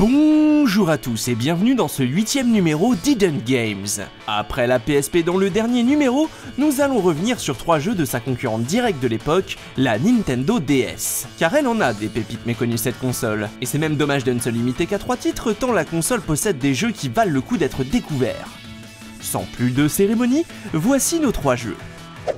Bonjour à tous et bienvenue dans ce huitième numéro d'Eden Games. Après la PSP dans le dernier numéro, nous allons revenir sur trois jeux de sa concurrente directe de l'époque, la Nintendo DS. Car elle en a des pépites méconnues cette console, et c'est même dommage de ne se limiter qu'à trois titres tant la console possède des jeux qui valent le coup d'être découverts. Sans plus de cérémonie, voici nos trois jeux.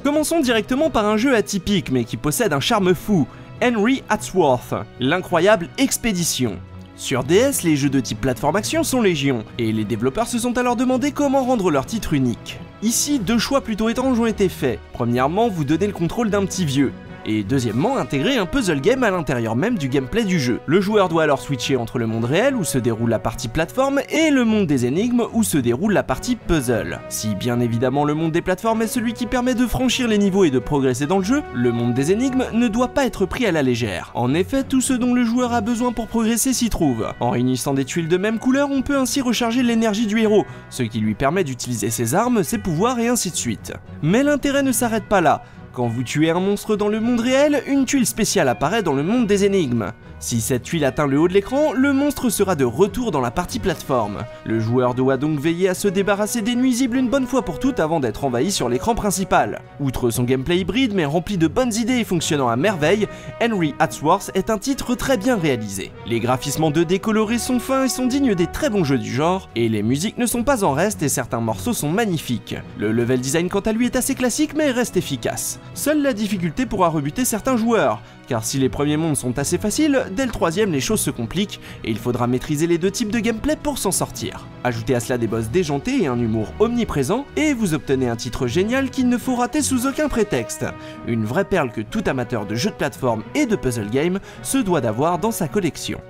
Commençons directement par un jeu atypique mais qui possède un charme fou, Henry Hatsworth, l'incroyable expédition. Sur DS, les jeux de type plateforme action sont légion, et les développeurs se sont alors demandé comment rendre leur titre unique. Ici, deux choix plutôt étranges ont été faits. Premièrement, vous donnez le contrôle d'un petit vieux, et deuxièmement intégrer un puzzle game à l'intérieur même du gameplay du jeu. Le joueur doit alors switcher entre le monde réel où se déroule la partie plateforme et le monde des énigmes où se déroule la partie puzzle. Si bien évidemment le monde des plateformes est celui qui permet de franchir les niveaux et de progresser dans le jeu, le monde des énigmes ne doit pas être pris à la légère. En effet, tout ce dont le joueur a besoin pour progresser s'y trouve. En réunissant des tuiles de même couleur, on peut ainsi recharger l'énergie du héros, ce qui lui permet d'utiliser ses armes, ses pouvoirs et ainsi de suite. Mais l'intérêt ne s'arrête pas là. Quand vous tuez un monstre dans le monde réel, une tuile spéciale apparaît dans le monde des énigmes. Si cette tuile atteint le haut de l'écran, le monstre sera de retour dans la partie plateforme. Le joueur doit donc veiller à se débarrasser des nuisibles une bonne fois pour toutes avant d'être envahi sur l'écran principal. Outre son gameplay hybride mais rempli de bonnes idées et fonctionnant à merveille, Henry Hatsworth est un titre très bien réalisé. Les graphismes 2D colorés sont fins et sont dignes des très bons jeux du genre, et les musiques ne sont pas en reste et certains morceaux sont magnifiques. Le level design quant à lui est assez classique mais reste efficace. Seule la difficulté pourra rebuter certains joueurs, car si les premiers mondes sont assez faciles, dès le troisième les choses se compliquent et il faudra maîtriser les deux types de gameplay pour s'en sortir. Ajoutez à cela des boss déjantés et un humour omniprésent, et vous obtenez un titre génial qu'il ne faut rater sous aucun prétexte. Une vraie perle que tout amateur de jeux de plateforme et de puzzle game se doit d'avoir dans sa collection.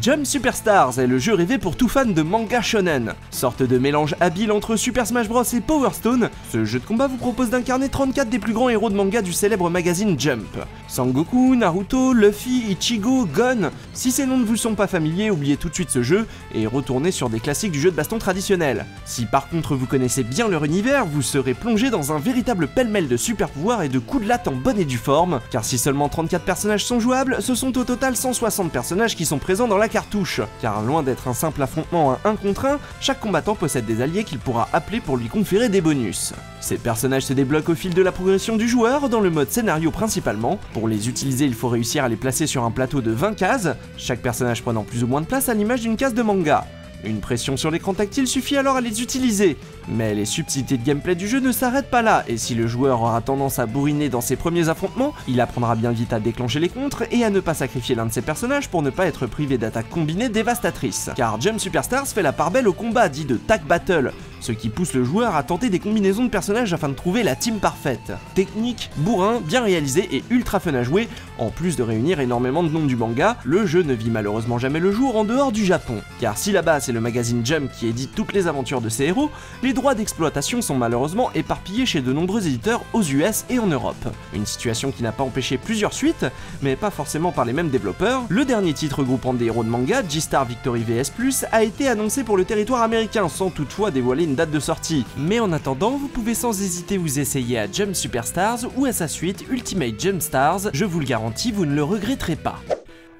Jump Superstars est le jeu rêvé pour tout fan de manga shonen. Sorte de mélange habile entre Super Smash Bros et Power Stone, ce jeu de combat vous propose d'incarner 34 des plus grands héros de manga du célèbre magazine Jump. Sangoku, Naruto, Luffy, Ichigo, Gon. Si ces noms ne vous sont pas familiers, oubliez tout de suite ce jeu et retournez sur des classiques du jeu de baston traditionnel. Si par contre vous connaissez bien leur univers, vous serez plongé dans un véritable pêle-mêle de super pouvoirs et de coups de latte en bonne et due forme, car si seulement 34 personnages sont jouables, ce sont au total 160 personnages qui sont présents dans la cartouche, car loin d'être un simple affrontement à 1 contre 1, chaque combattant possède des alliés qu'il pourra appeler pour lui conférer des bonus. Ces personnages se débloquent au fil de la progression du joueur, dans le mode scénario principalement. Pour les utiliser, il faut réussir à les placer sur un plateau de 20 cases, chaque personnage prenant plus ou moins de place à l'image d'une case de manga. Une pression sur l'écran tactile suffit alors à les utiliser. Mais les subtilités de gameplay du jeu ne s'arrêtent pas là, et si le joueur aura tendance à bourriner dans ses premiers affrontements, il apprendra bien vite à déclencher les contres et à ne pas sacrifier l'un de ses personnages pour ne pas être privé d'attaques combinées dévastatrices. Car Jump Superstars fait la part belle au combat dit de tag battle, ce qui pousse le joueur à tenter des combinaisons de personnages afin de trouver la team parfaite. Technique, bourrin, bien réalisé et ultra fun à jouer, en plus de réunir énormément de noms du manga, le jeu ne vit malheureusement jamais le jour en dehors du Japon. Car si là-bas c'est le magazine Jump qui édite toutes les aventures de ses héros, les droits d'exploitation sont malheureusement éparpillés chez de nombreux éditeurs aux US et en Europe. Une situation qui n'a pas empêché plusieurs suites, mais pas forcément par les mêmes développeurs. Le dernier titre regroupant des héros de manga, G-Star Victory VS+, a été annoncé pour le territoire américain sans toutefois dévoiler date de sortie. Mais en attendant, vous pouvez sans hésiter vous essayer à Jump Superstars ou à sa suite Ultimate Jump Stars, je vous le garantis, vous ne le regretterez pas.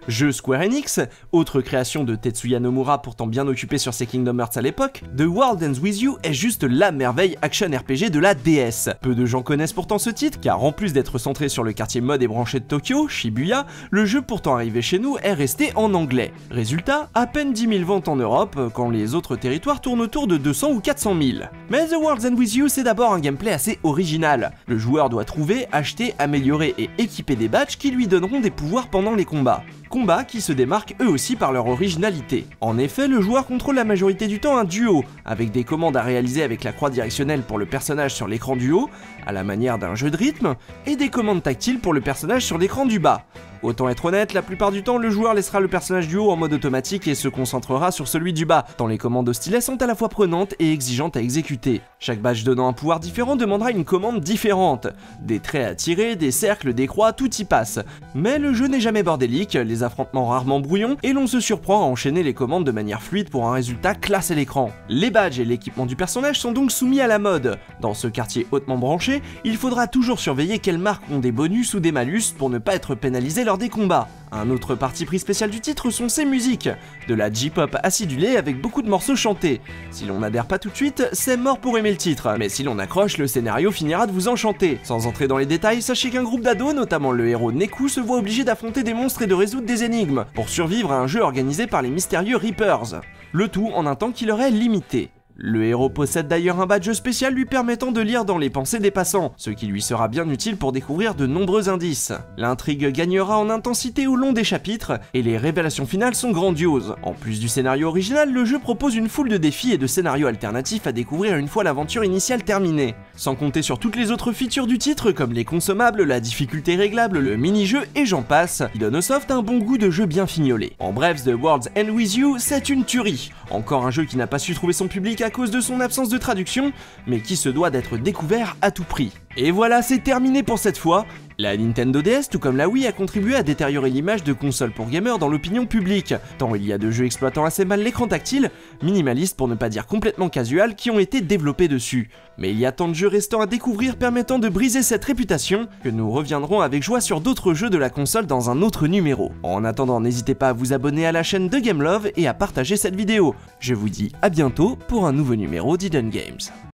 Jeu Square Enix, autre création de Tetsuya Nomura pourtant bien occupé sur ses Kingdom Hearts à l'époque, The World Ends With You est juste la merveille action RPG de la DS. Peu de gens connaissent pourtant ce titre, car en plus d'être centré sur le quartier mode et branché de Tokyo, Shibuya, le jeu pourtant arrivé chez nous est resté en anglais. Résultat, à peine 10 000 ventes en Europe, quand les autres territoires tournent autour de 200 ou 400 000. Mais The World Ends With You c'est d'abord un gameplay assez original. Le joueur doit trouver, acheter, améliorer et équiper des badges qui lui donneront des pouvoirs pendant les combats combats qui se démarquent eux aussi par leur originalité. En effet, le joueur contrôle la majorité du temps un duo, avec des commandes à réaliser avec la croix directionnelle pour le personnage sur l'écran du haut, à la manière d'un jeu de rythme, et des commandes tactiles pour le personnage sur l'écran du bas. Autant être honnête, la plupart du temps, le joueur laissera le personnage du haut en mode automatique et se concentrera sur celui du bas, tant les commandes au stylet sont à la fois prenantes et exigeantes à exécuter. Chaque badge donnant un pouvoir différent demandera une commande différente. Des traits à tirer, des cercles, des croix, tout y passe. Mais le jeu n'est jamais bordélique, les affrontements rarement brouillons, et l'on se surprend à enchaîner les commandes de manière fluide pour un résultat classe à l'écran. Les badges et l'équipement du personnage sont donc soumis à la mode. Dans ce quartier hautement branché, il faudra toujours surveiller quelles marques ont des bonus ou des malus pour ne pas être pénalisé lors des combats. Un autre parti pris spécial du titre sont ses musiques, de la J-pop acidulée avec beaucoup de morceaux chantés. Si l'on n'adhère pas tout de suite, c'est mort pour aimer le titre, mais si l'on accroche, le scénario finira de vous enchanter. Sans entrer dans les détails, sachez qu'un groupe d'ados, notamment le héros Neku, se voit obligé d'affronter des monstres et de résoudre des énigmes, pour survivre à un jeu organisé par les mystérieux Reapers. Le tout en un temps qui leur est limité. Le héros possède d'ailleurs un badge spécial lui permettant de lire dans les pensées des passants, ce qui lui sera bien utile pour découvrir de nombreux indices. L'intrigue gagnera en intensité au long des chapitres, et les révélations finales sont grandioses. En plus du scénario original, le jeu propose une foule de défis et de scénarios alternatifs à découvrir une fois l'aventure initiale terminée. Sans compter sur toutes les autres features du titre comme les consommables, la difficulté réglable, le mini-jeu et j'en passe, qui donne au soft un bon goût de jeu bien fignolé. En bref, The World's End With You, c'est une tuerie. Encore un jeu qui n'a pas su trouver son public à cause de son absence de traduction, mais qui se doit d'être découvert à tout prix. Et voilà, c'est terminé pour cette fois. La Nintendo DS, tout comme la Wii, a contribué à détériorer l'image de console pour gamers dans l'opinion publique, tant il y a de jeux exploitant assez mal l'écran tactile, minimaliste pour ne pas dire complètement casual, qui ont été développés dessus. Mais il y a tant de jeux restants à découvrir permettant de briser cette réputation, que nous reviendrons avec joie sur d'autres jeux de la console dans un autre numéro. En attendant, n'hésitez pas à vous abonner à la chaîne de Gamelove et à partager cette vidéo. Je vous dis à bientôt pour un nouveau numéro d'Eden Games.